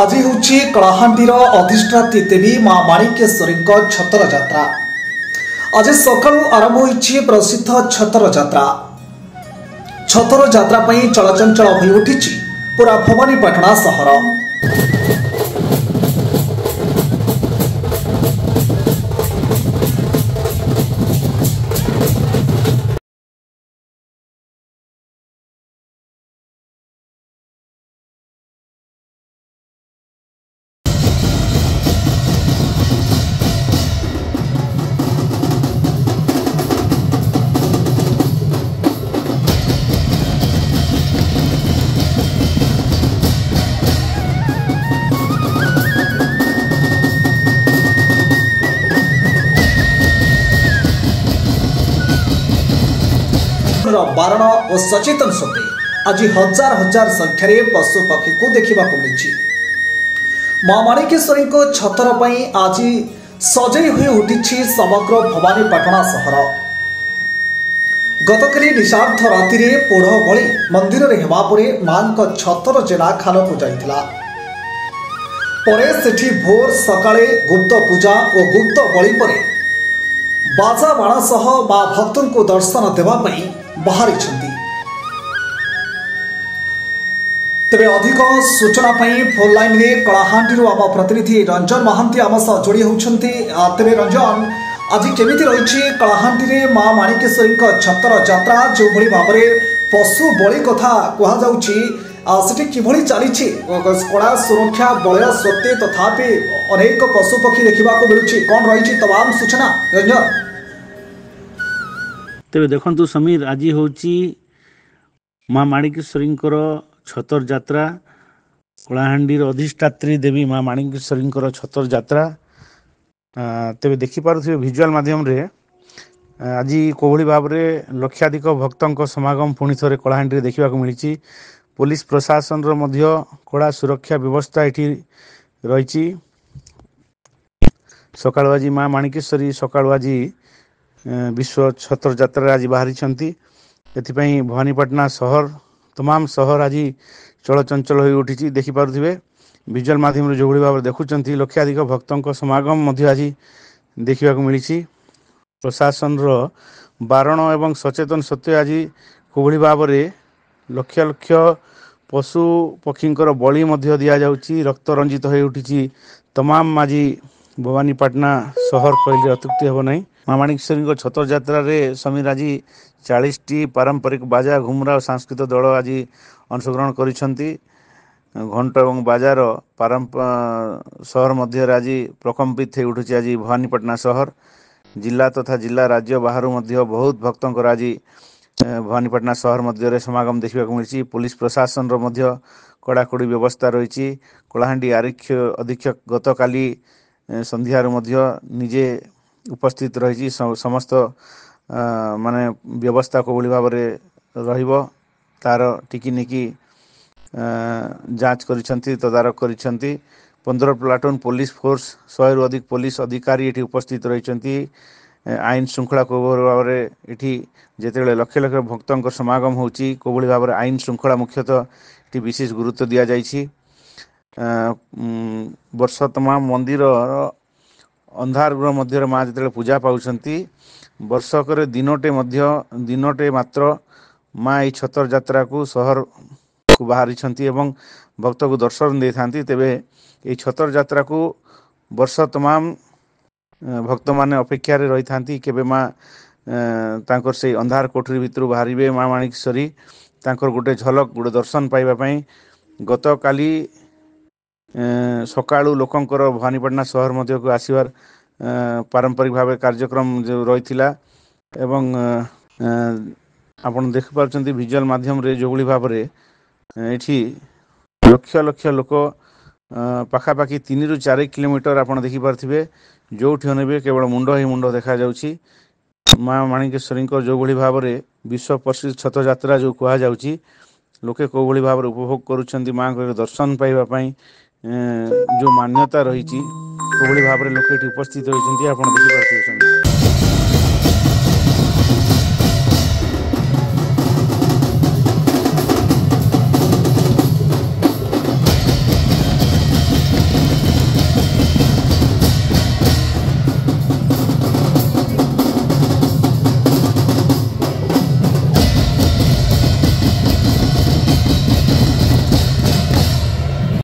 ଆଜି ହେଉଛି କଳାହାଣ୍ଡିର ଅଧିଷ୍ଠାତ୍ରୀ ଦେବୀ ମା ମାଣିକେଶ୍ୱରୀଙ୍କ ଛତର ଯାତ୍ରା ଆଜି ସକାଳୁ ଆରମ୍ଭ ହୋଇଛି ପ୍ରସିଦ୍ଧ ଛତର ଯାତ୍ରା ଛତର ଯାତ୍ରା ପାଇଁ ଚଳଚଞ୍ଚଳ ହୋଇ ଉଠିଛି ପୁରା ଭବାନୀପାଟଣା ସହର। ର ବାରଣ ଓ ସଚେତନ ସତ୍ତ୍ୱେ ଆଜି ହଜାର ହଜାର ସଂଖ୍ୟାରେ ପଶୁ ପକ୍ଷୀକୁ ଦେଖିବାକୁ ମିଳିଛି। ମା ମାଣିକେଶ୍ୱରୀଙ୍କ ଛତର ପାଇଁ ଆଜି ସଜେଇ ହୋଇ ଉଠିଛି ସମଗ୍ର ଭବାନୀପାଟଣା ସହର। ଗତକାଲି ନିଶାର୍ଦ୍ଧ ରାତିରେ ପୋଢ଼ ଭଳି ମନ୍ଦିରରେ ହେବା ପରେ ମାଙ୍କ ଛତର ଜେନା ଖାଲକୁ ଯାଇଥିଲା। ପରେ ସେଠି ଭୋର ସକାଳେ ଗୁପ୍ତ ପୂଜା ଓ ଗୁପ୍ତ ବଳି ପରେ ବାଜା ବାଣ ସହ ମା ଭକ୍ତଙ୍କୁ ଦର୍ଶନ ଦେବା ପାଇଁ ବାହାରିଛନ୍ତି। ତେବେ ଅଧିକ ସୂଚନା ପାଇଁ ଫୋନ୍ ଲାଇନ୍ରେ କଳାହାଣ୍ଡିରୁ ଆମ ପ୍ରତିନିଧି ରଞ୍ଜନ ମହାନ୍ତି ଆମ ସହ ଯୋଡ଼ି ହେଉଛନ୍ତି। ଆ, ତେବେ ରଞ୍ଜନ ଆଜି କେମିତି ରହିଛି କଳାହାଣ୍ଡିରେ ମା ମାଣିକେଶ୍ୱରୀଙ୍କ ଛତର ଯାତ୍ରା? ଯେଉଁଭଳି ଭାବରେ ପଶୁ ବଳି କଥା କୁହାଯାଉଛି ଆ, ସେଠି କିଭଳି ଚାଲିଛି କଳା ସୁରକ୍ଷା ବଳୟ ସତ୍ତ୍ୱେ ତଥାପି ଅନେକ ପଶୁପକ୍ଷୀ ଦେଖିବାକୁ ମିଳୁଛି କ'ଣ ରହିଛି ତମାମ ସୂଚନା ରଞ୍ଜନ ତେବେ ଦେଖନ୍ତୁ ସମୀର ଆଜି ହେଉଛି ମା ମାଣିକେଶ୍ୱରୀଙ୍କର ଛତର ଯାତ୍ରା କଳାହାଣ୍ଡିର ଅଧିଷ୍ଠାତ୍ରୀ ଦେବୀ ମା ମାଣିକେଶ୍ୱରୀଙ୍କର ଛତର ଯାତ୍ରା ଆ, ତେବେ ଦେଖିପାରୁଥିବେ ଭିଜୁଆଲ ମାଧ୍ୟମରେ ଆ, ଆଜି କୋଭଳି ଭାବରେ ଲକ୍ଷାଧିକ ଭକ୍ତଙ୍କ ସମାଗମ ପୁଣି ଥରେ କଳାହାଣ୍ଡିରେ ଦେଖିବାକୁ ମିଳିଛି ପୋଲିସ ପ୍ରଶାସନର ମଧ୍ୟ କଡ଼ା ସୁରକ୍ଷା ବ୍ୟବସ୍ଥା ଏଠି ରହିଛି ସକାଳୁ ଆଜି ମା ମାଣିକେଶ୍ୱରୀ ସକାଳୁ ଆଜି ଏ, ବିଶ୍ୱ ଛତର ଯାତ୍ରାରେ ଆଜି ବାହାରିଛନ୍ତି। ଏଥିପାଇଁ ଭବାନୀପାଟଣା ସହର ତମାମ ସହର ଆଜି ଚଳଚଞ୍ଚଳ ହୋଇ ଉଠିଛି ଦେଖିପାରୁଥିବେ। ଭିଜୁଆଲ ମାଧ୍ୟମରେ ଯେଉଁଭଳି ଭାବରେ ଦେଖୁଛନ୍ତି ଲକ୍ଷାଧିକ ଭକ୍ତଙ୍କ ସମାଗମ ମଧ୍ୟ ଆଜି ଦେଖିବାକୁ ମିଳିଛି। ପ୍ରଶାସନର ବାରଣ ଏବଂ ସଚେତନ ସତ୍ତ୍ୱେ ଆଜି କିଭଳି ଭାବରେ ଲକ୍ଷ ଲକ୍ଷ ପଶୁ ପକ୍ଷୀଙ୍କର ବଳି ମଧ୍ୟ ଦିଆଯାଉଛି ରକ୍ତ ରଞ୍ଜିତ ହୋଇ ଉଠିଛି। ତମାମ ଆଜି ଭବାନୀପାଟଣା ସହର କହିଲେ ଅତ୍ୟୁକ୍ତି ହେବ ନାହିଁ। ମା ମାଣିକେଶ୍ୱରୀଙ୍କ ଛତର ଯାତ୍ରାରେ ସମୀର ଆଜି ଚାଳିଶଟି ପାରମ୍ପରିକ ବାଜା ଘୁମୁରା ଓ ସାଂସ୍କୃତିକ ଦଳ ଆଜି ଅଂଶଗ୍ରହଣ କରିଛନ୍ତି। ଘଣ୍ଟ ଏବଂ ବାଜାର ପାରମ୍ପ ସହର ମଧ୍ୟରେ ଆଜି ପ୍ରକମ୍ପିତ ହୋଇ ଉଠୁଛି ଆଜି ଭବାନୀପାଟଣା ସହର। ଜିଲ୍ଲା ତଥା ଜିଲ୍ଲା ରାଜ୍ୟ ବାହାରୁ ମଧ୍ୟ ବହୁତ ଭକ୍ତଙ୍କର ଆଜି ଭବାନୀପାଟଣା ସହର ମଧ୍ୟରେ ସମାଗମ ଦେଖିବାକୁ ମିଳିଛି। ପୋଲିସ ପ୍ରଶାସନର ମଧ୍ୟ କଡ଼ାକଡ଼ି ବ୍ୟବସ୍ଥା ରହିଛି। କଳାହାଣ୍ଡି ଆରକ୍ଷ ଅଧୀକ୍ଷକ ଗତକାଲି ଏ, ସନ୍ଧ୍ୟାରୁ ମଧ୍ୟ ନିଜେ ଉପସ୍ଥିତ ରହିଛି। ସ- ସମସ୍ତ ଆ, ମାନେ ବ୍ୟବସ୍ଥା କିଭଳି ଭାବରେ ରହିବ। ତାର ଟିକିନିକି ଆ, ଯାଞ୍ଚ କରିଛନ୍ତି ତଦାରଖ କରିଛନ୍ତି। ପନ୍ଦର ପ୍ଲାଟୁନ ପୋଲିସ ଫୋର୍ସ ଶହେରୁ ଅଧିକ ପୋଲିସ ଅଧିକାରୀ ଏଠି ଉପସ୍ଥିତ ରହିଛନ୍ତି। ଏ, ଆଇନ ଶୃଙ୍ଖଳା କିଭଳି ଭାବରେ ଏଠି ଯେତେବେଳେ ଲକ୍ଷ ଲକ୍ଷ ଭକ୍ତଙ୍କ ସମାଗମ ହେଉଛି କିଭଳି ଭାବରେ ଆଇନ ଶୃଙ୍ଖଳା ମୁଖ୍ୟତଃ ଏଠି ବିଶେଷ ଗୁରୁତ୍ୱ ଦିଆଯାଇଛି। ବର୍ଷ ତମାମ ମନ୍ଦିରର ଅନ୍ଧାର ଗୃହ ମଧ୍ୟରେ ମା ଯେତେବେଳେ ପୂଜା ପାଉଛନ୍ତି ବର୍ଷକରେ ଦିନଟେ ମଧ୍ୟ ଦିନଟେ ମାତ୍ର ମା ଏହି ଛତର ଯାତ୍ରାକୁ ସହରକୁ ବାହାରିଛନ୍ତି ଏବଂ ଭକ୍ତକୁ ଦର୍ଶନ ଦେଇଥାନ୍ତି। ତେବେ ଏହି ଛତର ଯାତ୍ରାକୁ ବର୍ଷ ତମାମ ଭକ୍ତମାନେ ଅପେକ୍ଷାରେ ରହିଥାନ୍ତି। କେବେ ମା ଏ, ତାଙ୍କର ସେଇ ଅନ୍ଧାର କୋଠରୀ ଭିତରୁ ବାହାରିବେ ମା ମାଣିକେଶ୍ୱରୀ ତାଙ୍କର ଗୋଟେ ଝଲକ ଗୋଟେ ଦର୍ଶନ ପାଇବା ପାଇଁ। ଗତକାଲି ଏ, ସକାଳୁ ଲୋକଙ୍କର ଭବାନୀପାଟଣା ସହର ମଧ୍ୟକୁ ଆସିବାର ଏ, ପାରମ୍ପରିକ ଭାବେ କାର୍ଯ୍ୟକ୍ରମ ଯେଉଁ ରହିଥିଲା ଏବଂ ଏ, ଏ, ଆପଣ ଦେଖିପାରୁଛନ୍ତି ଭିଜୁଆଲ ମାଧ୍ୟମରେ ଯେଉଁଭଳି ଭାବରେ ଏ, ଏଠି ଲକ୍ଷ ଲକ୍ଷ ଲୋକ ଅ, ପାଖାପାଖି ତିନିରୁ ଚାରି କିଲୋମିଟର ଆପଣ ଦେଖିପାରୁଥିବେ। ଯେଉଁଠି ନେବେ କେବଳ ମୁଣ୍ଡ ହିଁ ମୁଣ୍ଡ ଦେଖାଯାଉଛି। ମା ମାଣିକେଶ୍ୱରୀଙ୍କ ଯେଉଁଭଳି ଭାବରେ ବିଶ୍ୱ ପ୍ରସିଦ୍ଧ ଛତଯାତ୍ରା ଯେଉଁ କୁହାଯାଉଛି ଲୋକେ କେଉଁଭଳି ଭାବରେ ଉପଭୋଗ କରୁଛନ୍ତି ମାଙ୍କ ଦର୍ଶନ ପାଇବା ପାଇଁ ଏ, ଯେଉଁ ମାନ୍ୟତା ରହିଛି କେଉଁଭଳି ଭାବରେ ଲୋକେ ଏଠି ଉପସ୍ଥିତ ହୋଇଛନ୍ତି ଆପଣ ଦେଖିପାରୁଥିବେ। ସେମିତି